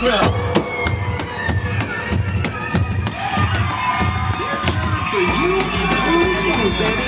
they for you, baby.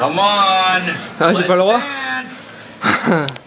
Ah, j'ai pas le droit